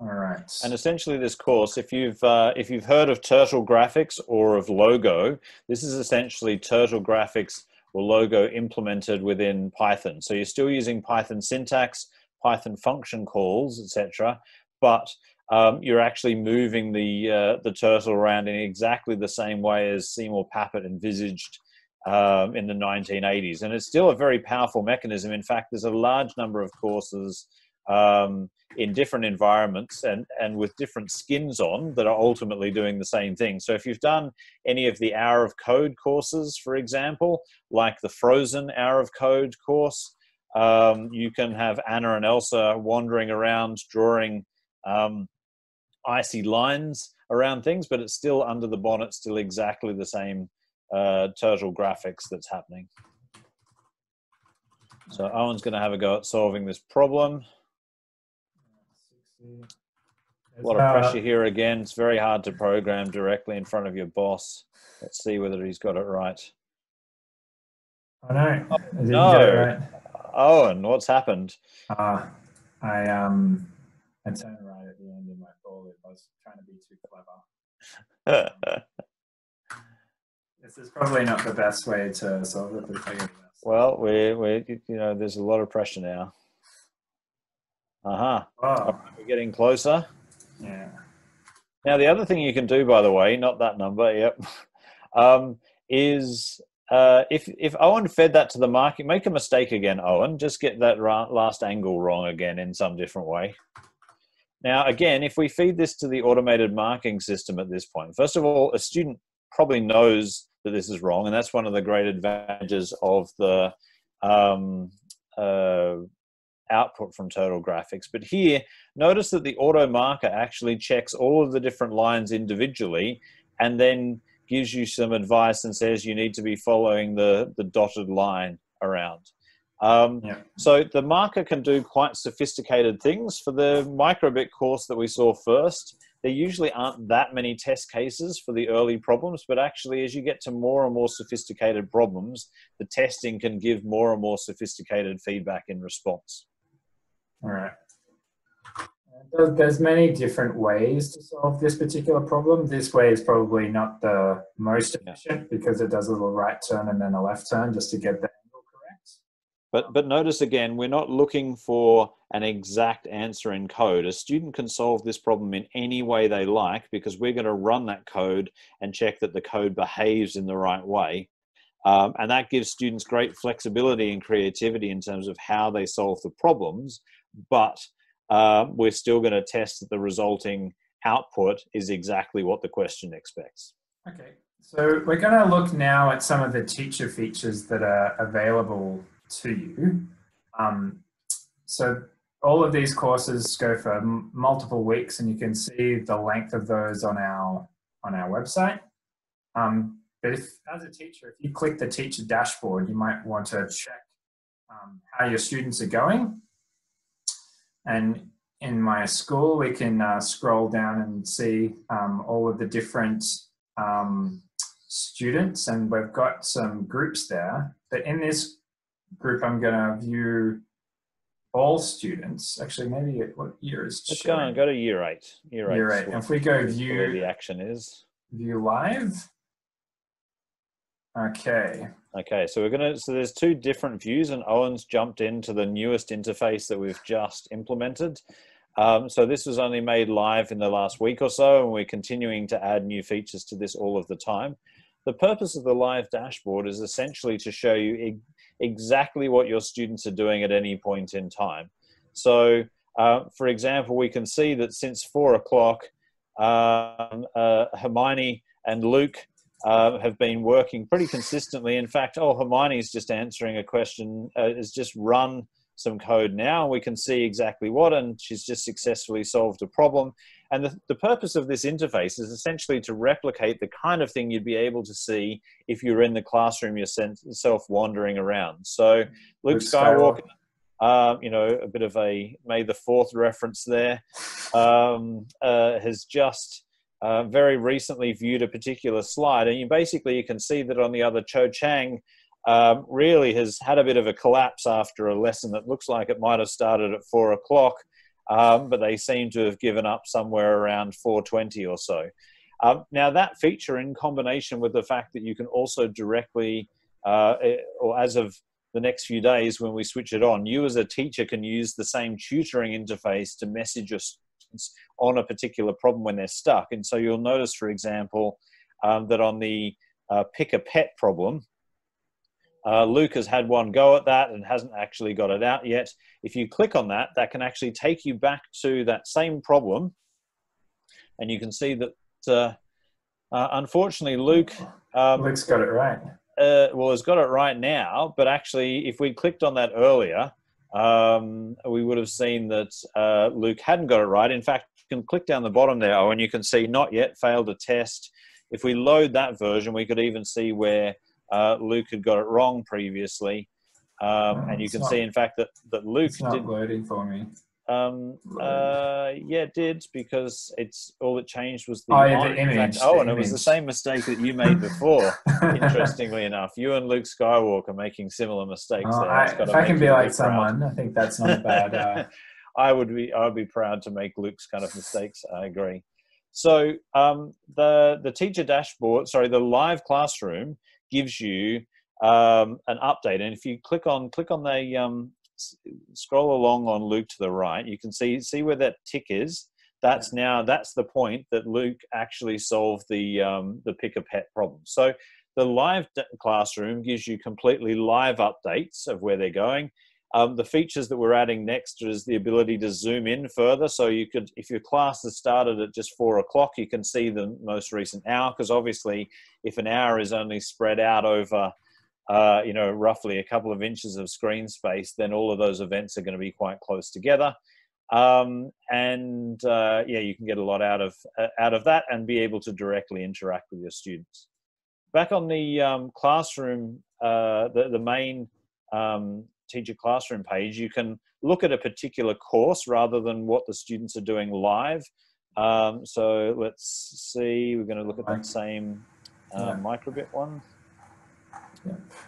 all right. And essentially, this course, if you've uh, if you've heard of Turtle Graphics or of Logo, this is essentially Turtle Graphics or logo implemented within Python. So you're still using Python syntax, Python function calls, etc., but um, you're actually moving the uh, the turtle around in exactly the same way as Seymour Papert envisaged um, in the 1980s, and it's still a very powerful mechanism. In fact, there's a large number of courses um, in different environments and, and with different skins on that are ultimately doing the same thing. So if you've done any of the Hour of Code courses, for example, like the Frozen Hour of Code course, Um, you can have Anna and Elsa wandering around drawing um, icy lines around things, but it's still under the bonnet, still exactly the same uh, turtle graphics that's happening. So Owen's going to have a go at solving this problem. A lot of pressure here again. It's very hard to program directly in front of your boss. Let's see whether he's got it right. Oh! I didn't no. it right. Owen, what's happened? Uh, I um, I turned right at the end of my for loop. I was trying to be too clever. [laughs] This is probably not the best way to solve it, but if I get it best. well, we we you know there's a lot of pressure now. Uh huh. Oh, We're getting closer. yeah. Now, the other thing you can do, by the way, not that number, yep, [laughs] um, is uh, if if Owen fed that to the market, make a mistake again, Owen. Just get that ra- last angle wrong again in some different way. Now, again, if we feed this to the automated marking system at this point, first of all, a student probably knows that this is wrong, and that's one of the great advantages of the um, uh, output from Turtle Graphics. But here, notice that the auto marker actually checks all of the different lines individually and then gives you some advice and says you need to be following the, the dotted line around. Um, Yeah. So the marker can do quite sophisticated things. For the microbit course that we saw first, there usually aren't that many test cases for the early problems, but actually, as you get to more and more sophisticated problems, the testing can give more and more sophisticated feedback in response. All right. There's, there's many different ways to solve this particular problem. This way is probably not the most efficient because it does a little right turn and then a left turn just to get the angle correct. But but notice again, we're not looking for an exact answer in code. A student can solve this problem in any way they like because we're going to run that code and check that the code behaves in the right way. Um, and that gives students great flexibility and creativity in terms of how they solve the problems. But uh, we're still going to test that the resulting output is exactly what the question expects. Okay, so we're going to look now at some of the teacher features that are available to you. Um, so all of these courses go for m- multiple weeks, and you can see the length of those on our on our website. Um, but if, as a teacher, if you click the teacher dashboard, you might want to check um, how your students are going. And in my school, we can uh, scroll down and see um, all of the different um, students, and we've got some groups there. But in this group, I'm going to view all students. Actually, maybe it- what year is Let's go and go to year eight. Year eight. Year eight. If we go where the action is. view live, okay. Okay, so we're gonna. So there's two different views, and Owen's jumped into the newest interface that we've just implemented. Um, so this was only made live in the last week or so, and we're continuing to add new features to this all of the time. The purpose of the live dashboard is essentially to show you e- exactly what your students are doing at any point in time. So, uh, for example, we can see that since four o'clock, um, uh, Hermione and Luke uh, have been working pretty consistently. In fact, oh, Hermione's just answering a question, uh, has just run some code now. We can see exactly what, and she's just successfully solved a problem. And the, the purpose of this interface is essentially to replicate the kind of thing you'd be able to see if you were in the classroom yourself wandering around. So, Luke Luke Skywalker. Um, you know, a bit of a May the Fourth reference there. Um, uh, has just uh, very recently viewed a particular slide, and you basically you can see that on the other Cho Chang um, really has had a bit of a collapse after a lesson that looks like it might have started at four o'clock, um, but they seem to have given up somewhere around 4:20 or so. Um, now that feature, in combination with the fact that you can also directly, uh, or as of the next few days when we switch it on, you as a teacher can use the same tutoring interface to message students on a particular problem when they're stuck. And so you'll notice, for example, um, that on the uh, pick a pet problem, uh, Luke has had one go at that and hasn't actually got it out yet. If you click on that, that can actually take you back to that same problem. And you can see that, uh, uh, unfortunately, Luke. Um, Luke's got it right. uh, well, has got it right now, but actually, if we clicked on that earlier, um, we would have seen that uh, Luke hadn't got it right. In fact, you can click down the bottom there, and you can see not yet failed a test. If we load that version, we could even see where uh, Luke had got it wrong previously. Um, oh, and you can not, see, in fact, that, that Luke it's not did, loading for me. Um, uh, yeah, it did because it's all that changed was the, oh, yeah, the image. Oh, the and image. it was the same mistake that you made before. [laughs] interestingly enough, you and Luke Skywalker making similar mistakes. Oh, I, if I can be like someone, I think that's not bad. Uh... [laughs] I would be I would be proud to make Luke's kind of mistakes. I agree. So um, the the teacher dashboard, sorry, the live classroom gives you um, an update, and if you click on click on the um, scroll along on Luke to the right, you can see see where that tick is. That's now that's the point that Luke actually solved the um, the pick a pet problem. So the live classroom gives you completely live updates of where they're going. Um, the features that we're adding next is the ability to zoom in further. So you could, if your class has started at just four o'clock, you can see the most recent hour. Because obviously, if an hour is only spread out over uh, you know, roughly a couple of inches of screen space, then all of those events are going to be quite close together. Um, and uh, yeah, you can get a lot out of uh, out of that and be able to directly interact with your students. Back on the um, classroom, uh, the the main um, teacher classroom page, you can look at a particular course rather than what the students are doing live. Um, so let's see, we're going to look at that same uh, microbit one.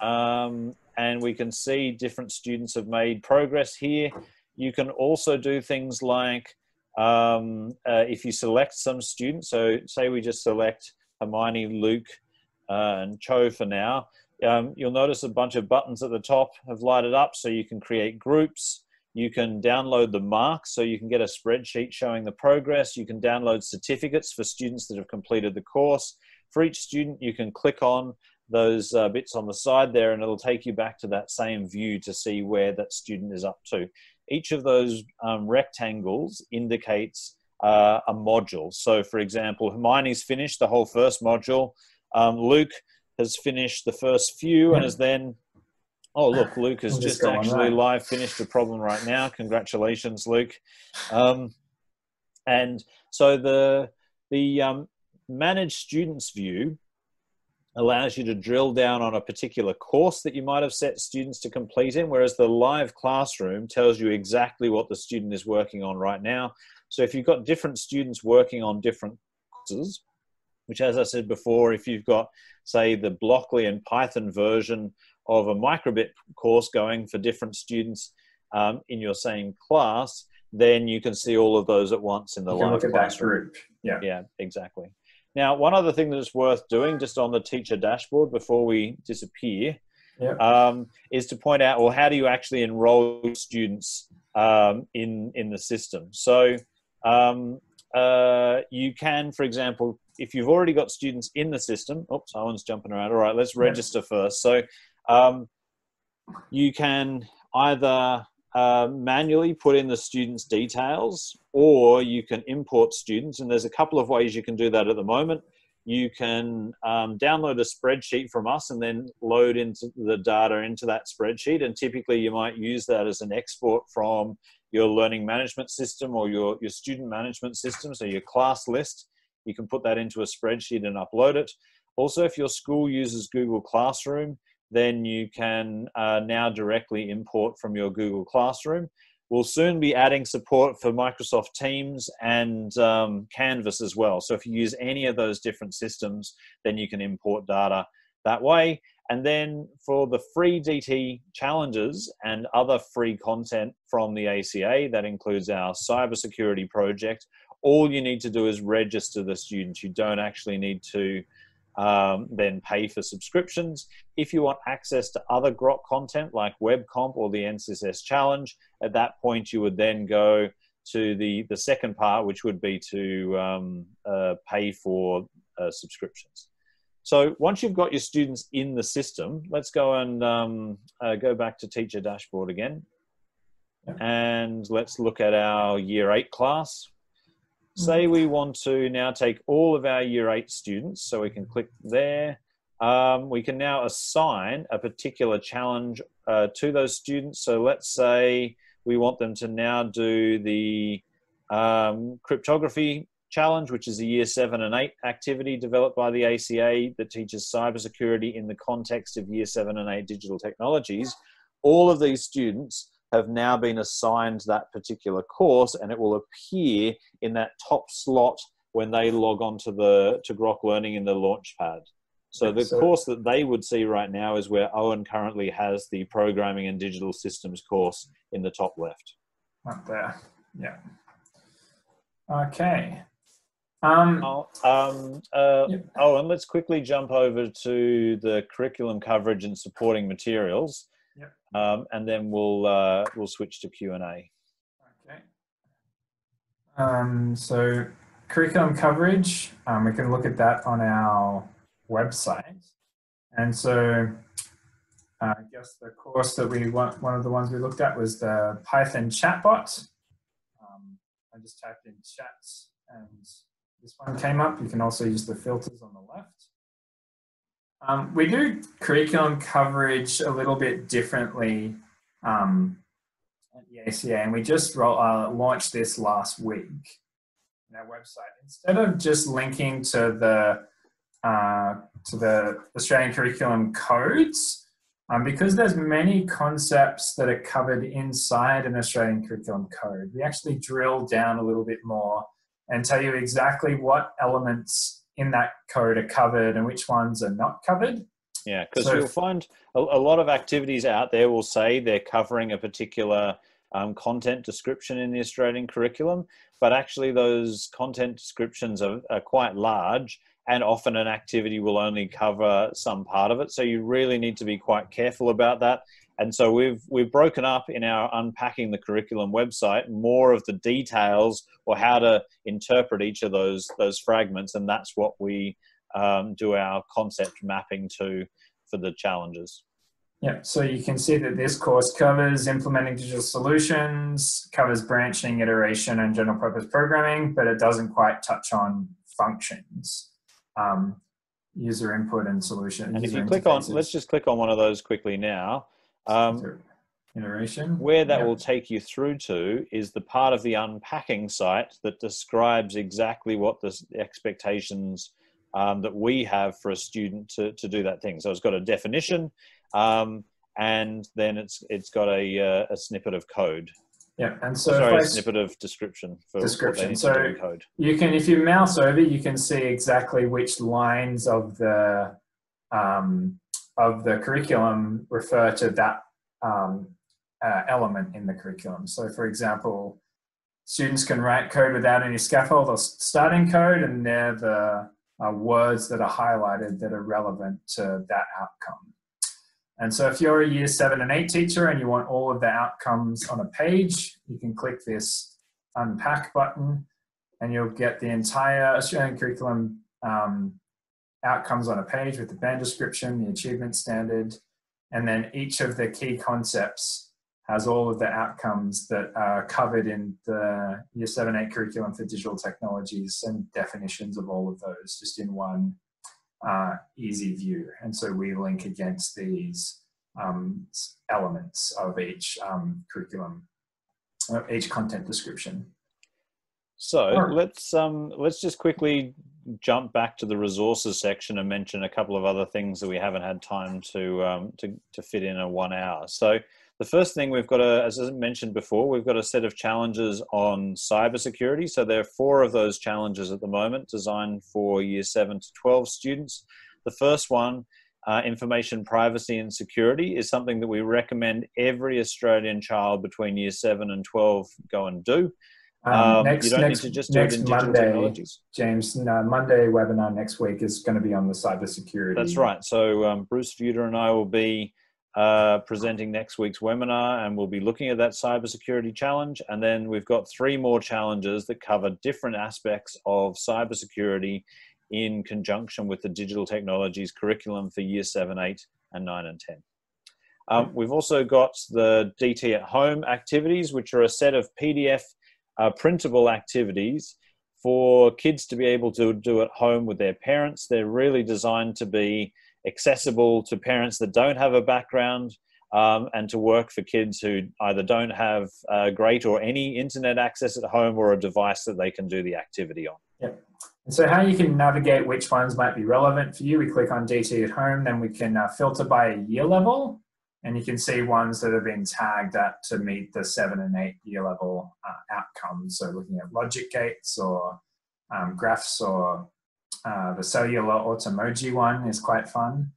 Um, and we can see different students have made progress here. You can also do things like um, uh, if you select some students, so say we just select Hermione, Luke, uh, and Cho for now, um, you'll notice a bunch of buttons at the top have lighted up so you can create groups. You can download the marks so you can get a spreadsheet showing the progress. You can download certificates for students that have completed the course. For each student, you can click on those uh, bits on the side there and it'll take you back to that same view to see where that student is up to. Each of those um, rectangles indicates uh, a module. So for example, Hermione's finished the whole first module. Um, Luke has finished the first few and has then, oh look, Luke has just, just actually right. live finished a problem right now. Congratulations, Luke. Um, and so the, the um, managed students view allows you to drill down on a particular course that you might have set students to complete in, whereas the live classroom tells you exactly what the student is working on right now. So if you've got different students working on different courses, which as I said before, if you've got, say, the Blockly and Python version of a microbit course going for different students um, in your same class, then you can see all of those at once in the you live look at classroom. that group. Yeah. Yeah, exactly. Now, one other thing that's worth doing just on the teacher dashboard before we disappear yep. um, is to point out, well, how do you actually enroll students um, in, in the system? So um, uh, you can, for example, if you've already got students in the system, oops, Owen's jumping around. All right, let's register first. So um, you can either uh, manually put in the students' details, or you can import students. And there's a couple of ways you can do that at the moment. You can um, download a spreadsheet from us and then load into the data into that spreadsheet. And typically, you might use that as an export from your learning management system or your, your student management system, so your class list. You can put that into a spreadsheet and upload it. Also, if your school uses Google Classroom, then you can uh, now directly import from your Google Classroom. We'll soon be adding support for Microsoft Teams and um, Canvas as well. So if you use any of those different systems, then you can import data that way. And then for the free DT challenges and other free content from the ACA, that includes our cybersecurity project, all you need to do is register the students. You don't actually need to um, then pay for subscriptions. If you want access to other Grok content like WebComp or the NCSS Challenge, at that point you would then go to the, the second part, which would be to um, uh, pay for uh, subscriptions. So once you've got your students in the system, let's go and um, uh, go back to teacher dashboard again. And let's look at our year eight class. Say we want to now take all of our year eight students, so we can click there. um, we can now assign a particular challenge uh, to those students. So let's say we want them to now do the um, cryptography challenge, which is a year seven and eight activity developed by the ACA that teaches cybersecurity in the context of year seven and eight digital technologies. All of these students have now been assigned that particular course and it will appear in that top slot when they log on to the to Grok Learning in the Launchpad. So the so, course that they would see right now is where Owen currently has the programming and digital systems course in the top left. Up there, yeah. Okay. Um, oh, um, uh, oh, and let's quickly jump over to the curriculum coverage and supporting materials, yep. um, and then we'll uh, we'll switch to Q and A. Okay. Um, so curriculum coverage, um, we can look at that on our website. And so uh, I guess the course that we want, one of the ones we looked at was the Python chatbot. Um, I just typed in chats and this one came up. You can also use the filters on the left. Um, we do curriculum coverage a little bit differently um, at the ACA, and we just roll, uh, launched this last week on our website. Instead of just linking to the uh, to the Australian curriculum codes, um, because there's many concepts that are covered inside an Australian curriculum code, we actually drill down a little bit more and tell you exactly what elements in that code are covered and which ones are not covered. Yeah, because so, you'll find a, a, lot of activities out there will say they're covering a particular um, content description in the Australian curriculum, but actually those content descriptions are, are quite large and often an activity will only cover some part of it. So you really need to be quite careful about that. And so we've we've broken up in our unpacking the curriculum website more of the details or how to interpret each of those those fragments, and that's what we um, do our concept mapping to for the challenges. Yeah, so you can see that this course covers implementing digital solutions, covers branching, iteration, and general purpose programming, but it doesn't quite touch on functions, um, user input and solution. And if you click on, let's just click on one of those quickly now. Um, iteration. Where that will take you through to is the part of the unpacking site that describes exactly what the expectations um, that we have for a student to, to do that thing. So it's got a definition, um, and then it's it's got a, uh, a snippet of code. Yeah, and so sorry, a snippet of description for description. so code. you can, if you mouse over, you can see exactly which lines of the um, of the curriculum refer to that um, uh, element in the curriculum. So, for example, students can write code without any scaffold or starting code, and they're the uh, words that are highlighted that are relevant to that outcome. And so if you're a year seven and eight teacher and you want all of the outcomes on a page, you can click this unpack button and you'll get the entire Australian curriculum um, outcomes on a page with the band description, the achievement standard, and then each of the key concepts has all of the outcomes that are covered in the year seven, eight curriculum for digital technologies and definitions of all of those just in one uh, easy view. And so we link against these um, elements of each um, curriculum, uh, each content description. So let's um, let's just quickly jump back to the resources section and mention a couple of other things that we haven't had time to um, to, to fit in a one hour. So the first thing we've got, a, as I mentioned before, we've got a set of challenges on cybersecurity. So there are four of those challenges at the moment designed for year 7 to 12 students. The first one, uh, information privacy and security, is something that we recommend every Australian child between year 7 and 12 go and do. Um, um, next, next, need to just do it in Monday. James, no, Monday webinar next week is going to be on the cybersecurity. That's right. So um, Bruce Fuda and I will be uh, presenting next week's webinar, and we'll be looking at that cybersecurity challenge. And then we've got three more challenges that cover different aspects of cybersecurity in conjunction with the digital technologies curriculum for year seven, eight, and nine and 10. Um, we've also got the DT at home activities, which are a set of PDF uh, printable activities for kids to be able to do at home with their parents. They're really designed to be accessible to parents that don't have a background um, and to work for kids who either don't have uh, great or any internet access at home or a device that they can do the activity on. Yep. And so how you can navigate which ones might be relevant for you, we click on DT at home, then we can uh, filter by a year level, and you can see ones that have been tagged at to meet the seven and eight year level uh, outcomes. So looking at logic gates or um, graphs or uh, the cellular automoji one is quite fun.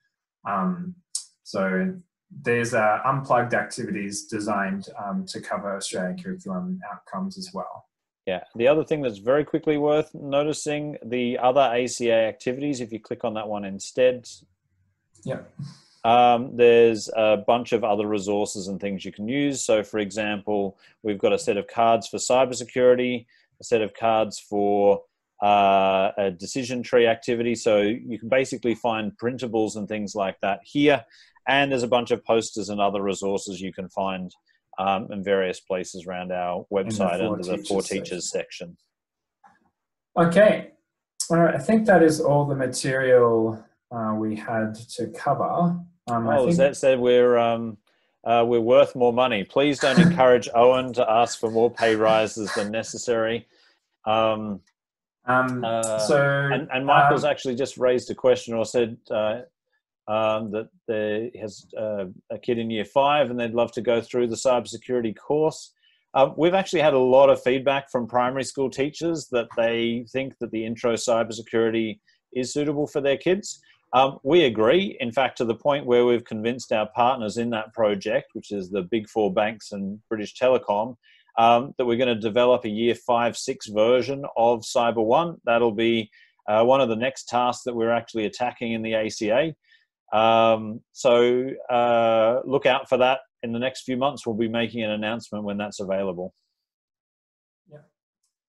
Um, so there's uh, unplugged activities designed um, to cover Australian curriculum outcomes as well. Yeah, the other thing that's very quickly worth noticing the other ACA activities, if you click on that one instead. Yeah. Um, there's a bunch of other resources and things you can use. So, for example, we've got a set of cards for cybersecurity, a set of cards for uh, a decision tree activity. So, you can basically find printables and things like that here. And there's a bunch of posters and other resources you can find um, in various places around our website the under the For Teachers section. section. Okay. All right. I think that is all the material uh, we had to cover. Um, oh, think... that said we're um, uh, we're worth more money. Please don't encourage [laughs] Owen to ask for more pay rises than necessary. Um, um, uh, so, and, and Michael's um, actually just raised a question or said uh, um, that there has uh, a kid in year five and they'd love to go through the cybersecurity course. Uh, we've actually had a lot of feedback from primary school teachers that they think that the intro cybersecurity is suitable for their kids. Um, we agree, in fact, to the point where we've convinced our partners in that project, which is the big four banks and British Telecom, um, that we're going to develop a year five, six version of Cyber One. That'll be uh, one of the next tasks that we're actually attacking in the ACA. Um, so uh, look out for that in the next few months. We'll be making an announcement when that's available.